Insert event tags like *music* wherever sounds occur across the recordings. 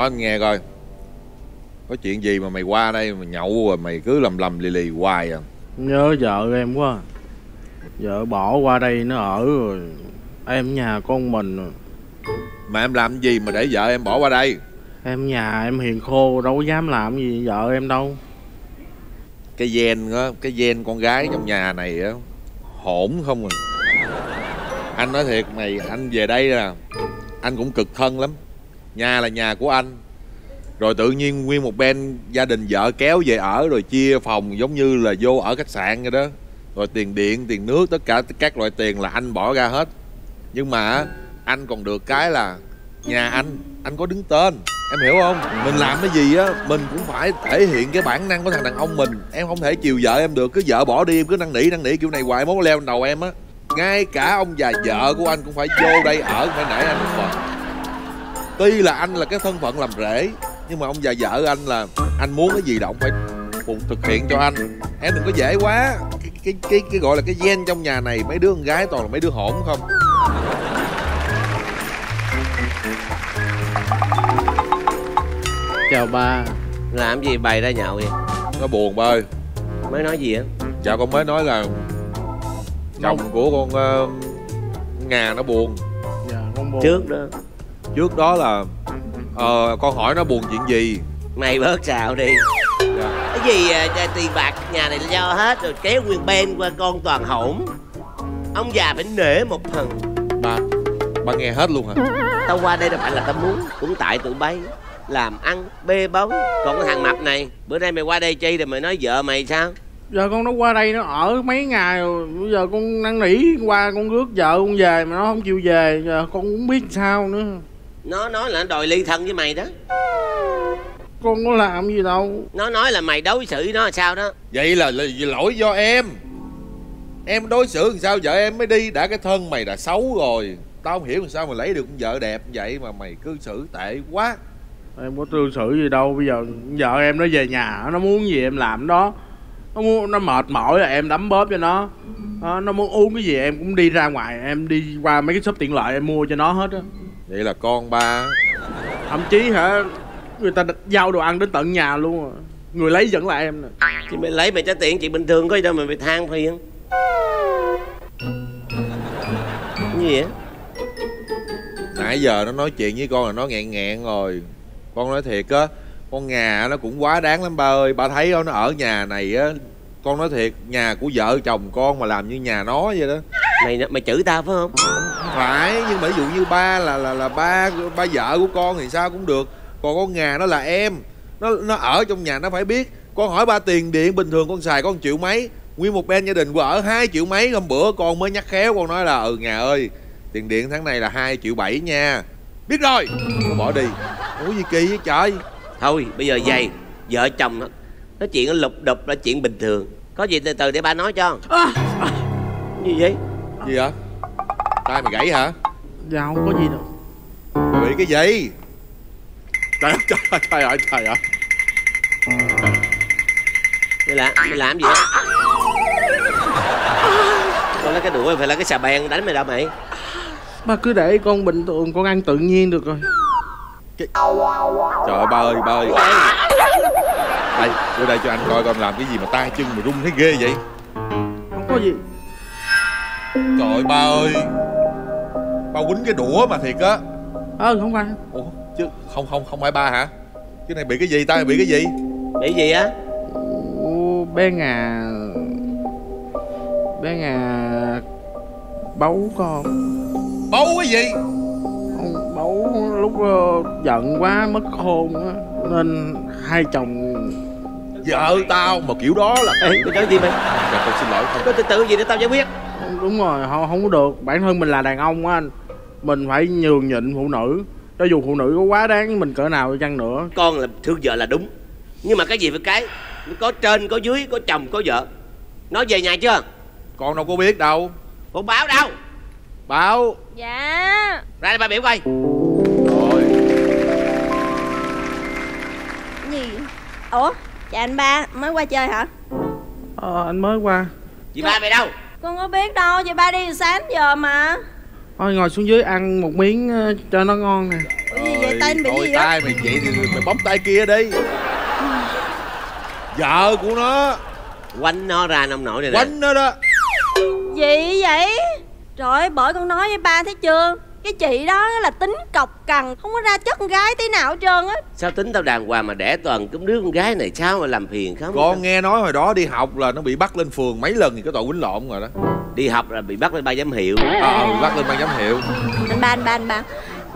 nói anh nghe coi. Có chuyện gì mà mày qua đây mà nhậu rồi mày cứ lầm lầm lì lì hoài à? Nhớ vợ em quá. Vợ bỏ qua đây nó ở rồi Em nhà con mình rồi. mà em làm gì mà để vợ em bỏ qua đây? Em nhà em hiền khô đâu có dám làm gì vợ em đâu. Cái gen á cái gen con gái trong nhà này á hỗn không à. Anh nói thiệt mày anh về đây là anh cũng cực thân lắm nhà là nhà của anh. Rồi tự nhiên nguyên một bên gia đình vợ kéo về ở, rồi chia phòng giống như là vô ở khách sạn vậy đó. Rồi tiền điện, tiền nước, tất cả các loại tiền là anh bỏ ra hết. Nhưng mà anh còn được cái là nhà anh anh có đứng tên. Em hiểu không? Mình làm cái gì á, mình cũng phải thể hiện cái bản năng của thằng đàn ông mình. Em không thể chiều vợ em được, cứ vợ bỏ đi, em cứ năn nỉ năn nỉ kiểu này hoài, mốt leo lên đầu em á. Ngay cả ông già vợ của anh cũng phải vô đây ở, phải nể anh một phần tuy là anh là cái thân phận làm rể nhưng mà ông già vợ anh là anh muốn cái gì ông phải phụ thực hiện cho anh. Em đừng có dễ quá. Cái cái cái, cái gọi là cái gen trong nhà này mấy đứa con gái toàn là mấy đứa hỗn không? Chào ba. Làm gì bày ra nhậu vậy? Nó buồn ba ơi. Mới nói gì á? Dạ con mới nói là chồng của con ờ, Nga nó buồn. Dạ con buồn. Trước đó Trước đó là ờ, con hỏi nó buồn chuyện gì? Mày bớt xạo đi. Dạ. Cái gì à, tiền bạc nhà này lo hết Rồi kéo nguyên bên qua con toàn hỗn Ông già phải nể một phần Ba Ba nghe hết luôn hả? Tao qua đây đâu phải là tao muốn Cũng tại tụi bay. Làm ăn bê bóng Còn cái thằng mập này Bữa nay mày qua đây chi rồi mày nói vợ mày sao? Giờ con nó qua đây nó ở mấy ngày rồi. Bây giờ con năn nỉ qua con rước vợ con về mà nó không chịu về. Giờ con cũng biết sao nữa Nó nói là nó đòi ly thân với mày đó. Con có làm gì đâu. Nó nói là mày đối xử nó sao đó. Vậy là, là lỗi do em. Em đối xử làm sao vợ em mới đi Đã cái thân mày đã xấu rồi. Tao không hiểu làm sao mà lấy được con vợ đẹp vậy Mà mày cư xử tệ quá. Em có tư xử gì đâu Bây giờ vợ em nó về nhà Nó muốn gì em làm đó. Nó muốn nó mệt mỏi là em đấm bóp cho nó. Đó, Nó muốn uống cái gì em cũng đi ra ngoài Em đi qua mấy cái shop tiện lợi em mua cho nó hết á Vậy là con ba. Thậm chí hả Người ta giao đồ ăn đến tận nhà luôn à. Người lấy vẫn là em nè. Thì mày lấy mày trả tiền chị bình thường có gì đâu mà mày than phiền. Cái gì á Nãy giờ nó nói chuyện với con là nó nghẹn nghẹn rồi. Con nói thiệt á Con Nga nó cũng quá đáng lắm ba ơi. Ba thấy không, nó ở nhà này á Con nói thiệt Nhà của vợ chồng con mà làm như nhà nó vậy đó Mày mày chửi tao phải không? Phải Nhưng mà ví dụ như ba là là là ba ba vợ của con thì sao cũng được. Còn con Nga nó là em. Nó nó ở trong nhà nó phải biết. Con hỏi ba tiền điện bình thường con xài con triệu mấy. Nguyên một bên gia đình của ở hai triệu mấy. Hôm bữa con mới nhắc khéo con nói là Ừ Nga ơi Tiền điện tháng này là 2 triệu 7 nha. Biết rồi. Con bỏ đi. Có gì kỳ vậy trời. Thôi bây giờ vậy Vợ chồng nó Nói chuyện nó lục đục là chuyện bình thường. Có gì từ từ để ba nói cho. Gì vậy Gì hả Tai mày gãy hả? Dạ không có gì đâu. Mày bị cái gì? Trời ơi trời ơi trời ơi trời ơi. Mày làm, mày làm gì Con lấy cái đũa phải là cái xà beng đánh mày đâu mày. Ba cứ để con bình thường con ăn tự nhiên được rồi. Trời ơi ba ơi ba ơi. Đây đưa đây cho anh coi con làm cái gì mà tay chân mà run thấy ghê vậy. Không có gì Trời ơi ba ơi. Ba quýnh cái đũa mà thiệt á. Ờ không phải Ủa chứ không không không phải ba hả? Chứ này bị cái gì tay bị cái gì? Bị gì á? Ủa, Bé Ngà. Bé Ngà Bấu con. Bấu cái gì? Bấu lúc ờ, giận quá mất khôn á Nên hai chồng Vợ tao mà kiểu đó là Ê nói gì mày? Dạ con xin lỗi không. Có từ từ gì để tao giải quyết Đúng rồi không, không có được. Bản thân mình là đàn ông á anh. Mình phải nhường nhịn phụ nữ. Cho dù phụ nữ có quá đáng với mình cỡ nào đi chăng nữa. Con là thương vợ là đúng. Nhưng mà cái gì phải cái? Có trên có dưới có chồng có vợ. Nói về nhà chưa? Con đâu có biết đâu. Con báo đâu? Báo. Dạ. Ra đây ba biểu coi. Rồi. Gì? Ủa? Dạ anh ba mới qua chơi hả? Ờ anh mới qua. Chị ba mày đâu Con có biết đâu Chị ba đi từ sáng giờ mà. Thôi ngồi xuống dưới ăn một miếng ờ, cho nó ngon nè. Ủa gì vậy? Tay anh bị gì tay mày vậy thì mày bấm tay kia đi. Vợ của nó. Quánh nó ra nông nổi này nè quánh nó đó. Gì vậy? Trời ơi bởi con nói với ba thấy chưa Cái chị đó là tính cọc cằn Không có ra chất con gái tí nào hết trơn á. Sao tính tao đàng hoàng mà đẻ toàn cái đứa con gái này sao mà làm phiền không? Con nghe nói hồi đó đi học là nó bị bắt lên phường mấy lần thì có tội quýnh lộn rồi đó. Đi học là bị bắt lên ba giám hiệu. Ờ ừ, bắt lên ban giám hiệu. Anh ba anh ba anh ba.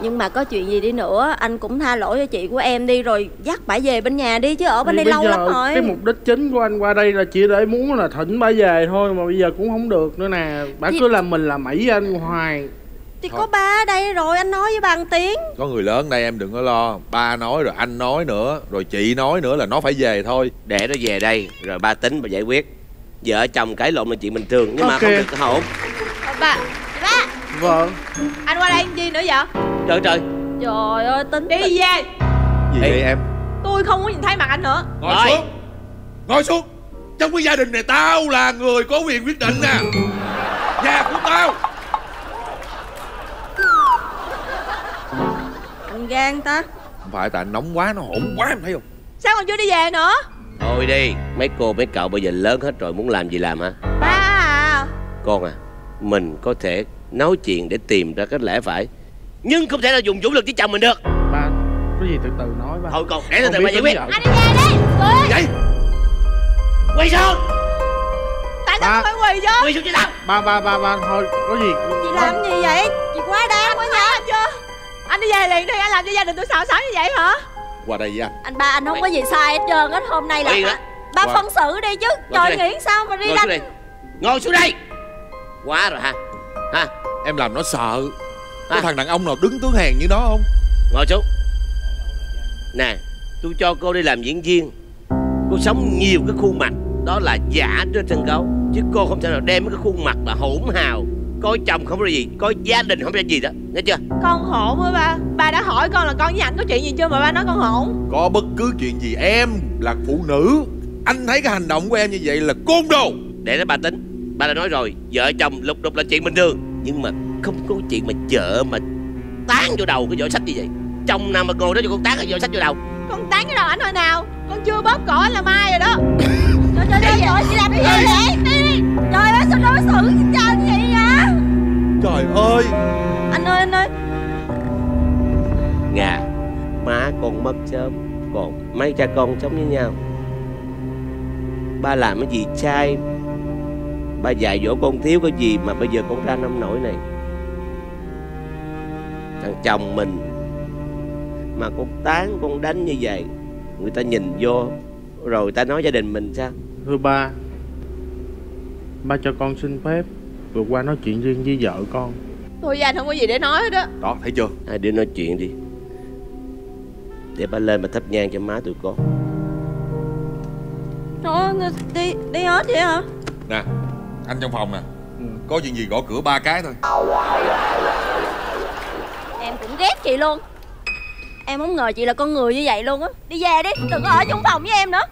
Nhưng mà có chuyện gì đi nữa Anh cũng tha lỗi cho chị của em đi Rồi dắt bả về bên nhà đi Chứ ở bên đây Bây lâu giờ lắm rồi. cái mục đích chính của anh qua đây là chỉ để muốn là thỉnh bà về thôi mà bây giờ cũng không được nữa nè. Bà Thì- cứ làm mình làm mẩy với anh hoài Thì có ba ở đây rồi anh nói với ba một tiếng. Có người lớn đây em đừng có lo. Ba nói rồi anh nói nữa rồi chị nói nữa là nó phải về thôi. Để nó về đây rồi ba tính và giải quyết. Vợ chồng cãi lộn là chuyện bình thường nhưng mà Ok. không được hỗn Ba Ba. Vợ Anh qua đây làm gì nữa vậy trời trời. Trời ơi tính Đi về. Gì Ê. vậy em? Tôi không muốn nhìn thấy mặt anh nữa. Ngồi Rồi. xuống. Ngồi xuống. Trong cái gia đình này tao là người có quyền quyết định nè. Nhà của tao Gan ta. Không phải tại nóng quá nó hỗn quá em thấy không? Sao còn chưa đi về nữa? Thôi đi mấy cô mấy cậu bây giờ lớn hết rồi muốn làm gì làm hả? Ba à. Con à mình có thể nói chuyện để tìm ra cái lẽ phải nhưng không thể là dùng vũ lực với chồng mình được. Ba có gì từ từ nói ba. Thôi con để từ từ ba giải quyết. Anh đi về đi Quỳ vậy. Quay xuống. Tại Ba. sao phải quỳ chứ quay xuống cho tao. Ba ba ba ba thôi có gì? Chị làm gì vậy? Chị quá đáng quá anh chưa Anh đi về liền đi Anh làm cho gia đình tôi xào xáo như vậy hả? Qua đây với anh. Anh ba anh không có gì sai hết trơn hết Hôm nay là đó. ba Qua. phân xử đi chứ. Trời nghĩ sao mà đi ngồi xuống đánh đây. Ngồi xuống đây. Quá rồi ha. Ha. Em làm nó sợ. Có thằng đàn ông nào đứng tướng hèn như nó không? Ngồi xuống. Nè tôi cho cô đi làm diễn viên. Cô sống nhiều cái khuôn mặt. Đó là giả trên sân khấu. Chứ cô không thể nào đem cái khuôn mặt là hỗn hào coi chồng không ra gì coi gia đình không ra gì đó. Nghe chưa? Con hỗn với ba. Ba đã hỏi con là con với anh có chuyện gì chưa mà ba nói con hỗn có bất cứ chuyện gì em là phụ nữ. Anh thấy cái hành động của em như vậy là côn đồ. Để đó bà tính. Ba đã nói rồi vợ chồng lục đục là chuyện bình thường. Nhưng mà không có chuyện mà vợ mà tán vô đầu cái vỏ sách như vậy. Chồng nào mà ngồi đó cho con tán cái vỏ sách vô đầu. Con tán cái đầu anh hồi nào? Con chưa bóp cổ anh là mai rồi đó. *coughs* Trời trời trời trời chị làm cái gì vậy? Đi đi Trời ơi sao đối xử với ơi. Anh ơi anh ơi. Ngà Má con mất sớm Còn mấy cha con sống với nhau. Ba làm cái gì sai Ba dạy dỗ con thiếu cái gì Mà bây giờ con ra nông nổi này? Thằng chồng mình Mà con tán con đánh như vậy Người ta nhìn vô Rồi người ta nói gia đình mình sao? Thưa ba ba cho con xin phép vượt qua nói chuyện riêng với vợ con Tôi với anh không có gì để nói hết á. Đó thấy chưa? Hai đứa nói chuyện đi. Để ba lên mà thắp nhang cho má tụi con. Ơi đi, đi hết vậy hả? Nè anh trong phòng nè. Ừ. có chuyện gì gõ cửa ba cái thôi. Em cũng ghét chị luôn. Em không ngờ chị là con người như vậy luôn á. Đi về đi đừng có ở chung phòng với em nữa.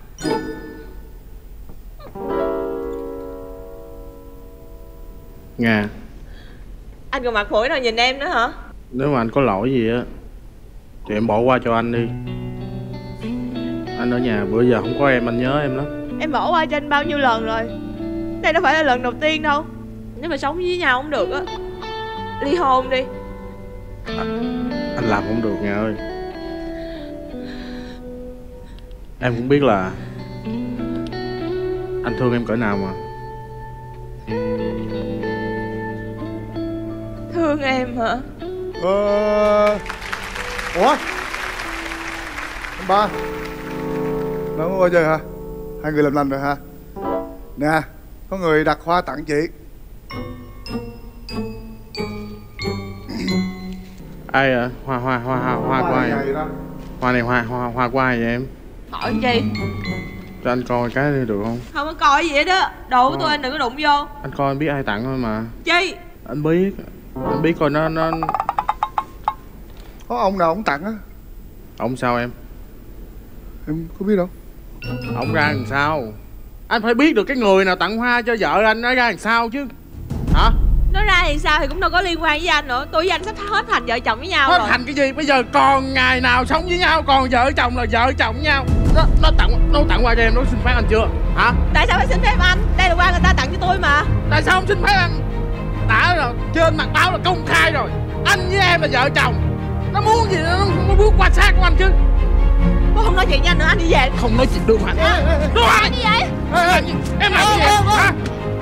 Nga Anh còn mặt mũi nào nhìn em nữa hả? Nếu mà anh có lỗi gì á thì em bỏ qua cho anh đi. Anh ở nhà bữa giờ không có em anh nhớ em lắm. Em bỏ qua cho anh bao nhiêu lần rồi? Đây đâu phải là lần đầu tiên đâu. Nếu mà sống với nhau không được á. Ly hôn đi. Anh làm không được Nga ơi. Em cũng biết là anh thương em cỡ nào mà Thương em hả? Ờ... Ủa? Anh ba Nó không bao giờ hả? Hai người làm lành rồi hả? Nè, có người đặt hoa tặng chị. Ai à hoa hoa hoa hoa hoa của ai này vậy đó hoa này hoa hoa hoa của ai vậy em? Hỏi chi? Cho anh coi cái đi được không? Không có coi gì hết đó Đồ của tôi anh đừng có đụng vô. Anh coi anh biết ai tặng thôi mà. Chi? Anh biết anh biết coi nó nó Có ông nào ông tặng á? Ông sao em? Em có biết đâu. Ông ra làm sao? Anh phải biết được cái người nào tặng hoa cho vợ anh nó ra làm sao chứ? Hả? Nó ra thì sao thì cũng đâu có liên quan với anh nữa. Tôi với anh sắp hết thành vợ chồng với nhau hết rồi. thành cái gì? Bây giờ còn ngày nào sống với nhau còn vợ chồng là vợ chồng với nhau. Nó nó tặng nó tặng quà cho em nó xin phép anh chưa? Hả? Tại sao phải xin phép anh? Đây là quà người ta tặng cho tôi mà. Tại sao không xin phép anh đã rồi trên mặt báo là công khai rồi anh với em là vợ chồng nó muốn gì nó, nó bước qua sát của anh chứ tôi không nói chuyện với anh nữa anh đi về không nói chuyện được hả đúng anh đi ê, em làm cái gì hả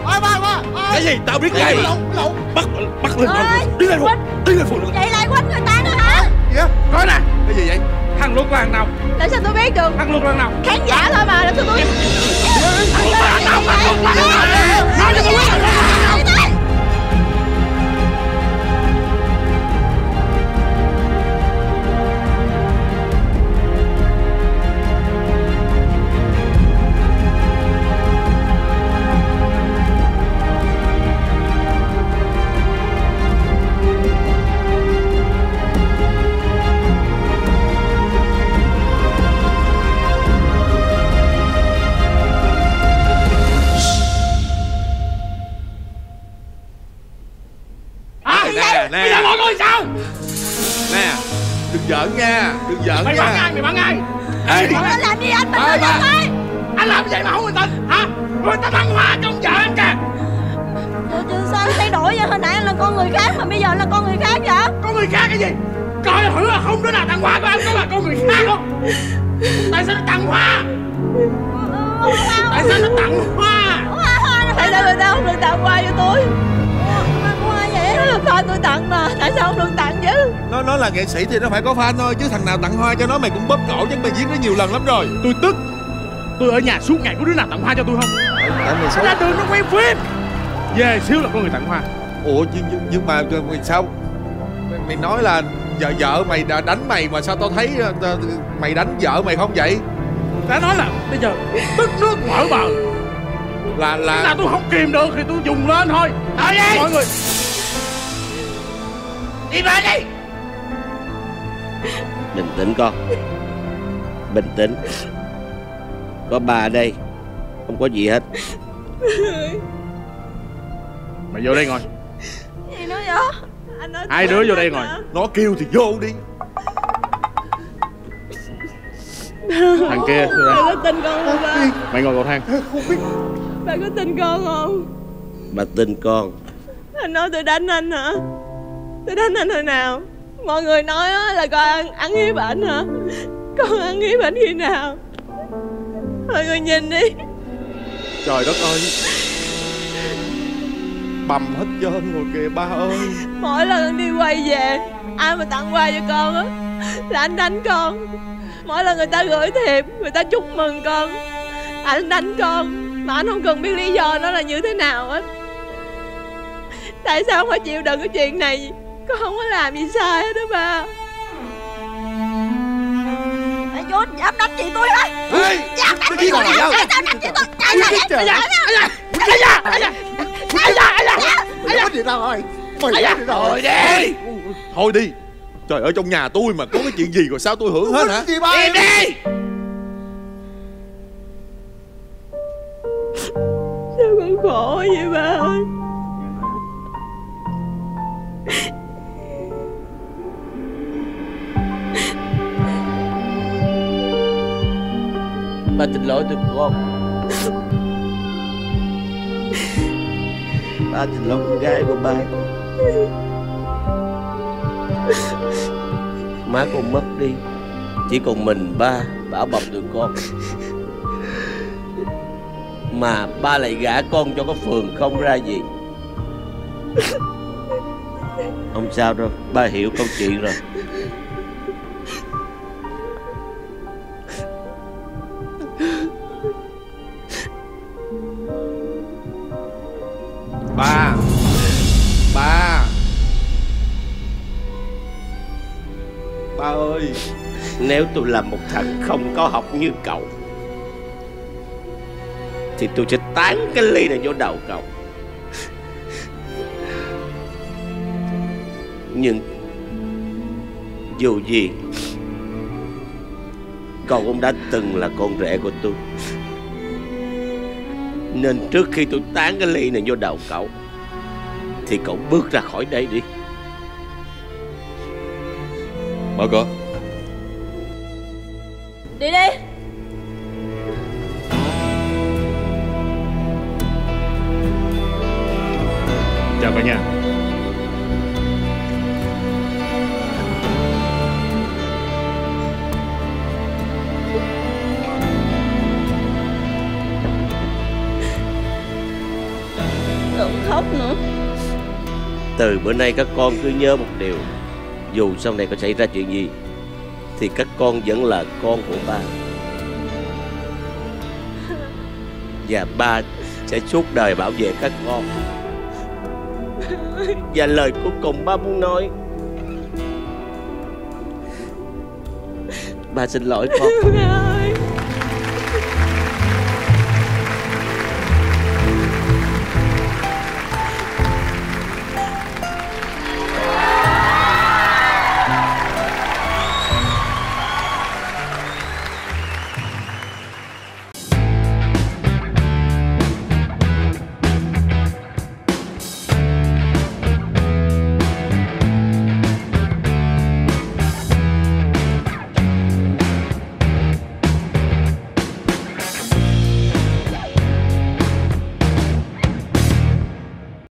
Ba ba ba cái gì tao biết cái gì lộn lộn bắt bắt lên Ơi, đi lên phụ đi lên phụ nữ Vậy lại quánh người ta nữa hả gì á coi nè cái gì vậy thằng luật là thằng nào tại sao tôi biết được thằng luật là thằng nào khán giả thôi mà làm sao tôi nói cho tôi biết là thằng nào nè. Bây giờ mọi người sao? Nè đừng giỡn nha đừng giỡn mày bắn nha ai mày bắn ai? Ê, Anh làm gì anh? Bình tĩnh thôi anh làm vậy mà không người tin hả? Người ta thăng hoa trong vợ anh kìa. Trời, Sao anh thay đổi vậy? Hồi nãy anh là con người khác mà bây giờ anh là con người khác vậy? Có người khác cái gì? Coi thử là không đứa nào tặng hoa của anh có là con người khác không tại sao nó tặng hoa? Tại sao nó tặng hoa? Hoa hoa nó tại sao người ta không được tặng quà cho tôi? Hoa vậy là fan tôi tặng mà tại sao không được tặng chứ? Nó nó là nghệ sĩ thì nó phải có fan thôi chứ thằng nào tặng hoa cho nó mày cũng bóp cổ chứ mày giết nó nhiều lần lắm rồi. Tôi tức. Tôi ở nhà suốt ngày có đứa nào tặng hoa cho tôi không? Tại mày xấu ra đường nó quay phim. Về xíu là có người tặng hoa. Ủa nhưng, nhưng, nhưng mà mày sao? Mày, mày nói là vợ vợ mày đã đánh mày mà sao tao thấy ờ, mày đánh vợ mày không vậy? Đã nói là bây giờ tức nước mở bờ. Là nào là tôi không kìm được thì tôi dùng lên thôi. Thôi đi Mọi người Đi về đi. Bình tĩnh con. Bình tĩnh. Có bà ở đây. Không có gì hết. Mày vô đây ngồi. Gì nữa vậy? Anh nói Hai đứa vô đây ngồi. nó kêu thì vô đi. Thằng kia. Bà có tin con không ba? Mày ngồi cầu thang. Bà có tin con không? Bà tin con. Anh nói tôi đánh anh hả tôi đánh anh hồi nào? Mọi người nói á là con ăn, ăn hiếp ảnh hả? Con ăn hiếp ảnh khi nào? Mọi người nhìn đi. Trời đất ơi. Bầm hết trơn rồi kìa ba ơi. Mỗi lần đi quay về ai mà tặng quà cho con á là anh đánh con. Mỗi lần người ta gửi thiệp người ta chúc mừng con. Anh đánh con mà anh không cần biết lý do nó là như thế nào hết tại sao không phải chịu đựng cái chuyện này con không có làm gì sai hết đó ba Mày vô dám đánh chị tôi hả Ê, Dám đánh chị tôi hả đâu? Tại sao đánh chị tôi Tại sao đánh Trời. Tại sao Mày nói gì đâu rồi Mày nói gì đâu thôi đi thôi đi trời ơi trong nhà tôi mà có cái chuyện gì rồi sao tôi hưởng hết hả em đi Ba xin lỗi tụi con Ba xin lỗi con gái của ba. Má con mất đi. Chỉ còn mình ba bảo bọc tụi con. Mà ba lại gả con cho cái phường không ra gì. Không sao đâu, Ba hiểu câu chuyện rồi. Ba. Ba. Ba ơi, Nếu tôi là một thằng không có học như cậu, Thì tôi sẽ tán cái ly này vô đầu cậu. Nhưng Dù gì, Cậu cũng đã từng là con rể của tôi. Nên trước khi tôi tán cái ly này vô đầu cậu, Thì cậu bước ra khỏi đây đi. Mở cửa Đừng khóc nữa. Từ bữa nay các con cứ nhớ một điều Dù sau này có xảy ra chuyện gì Thì các con vẫn là con của ba. Và ba sẽ suốt đời bảo vệ các con. Và lời cuối cùng ba muốn nói Ba xin lỗi con *laughs*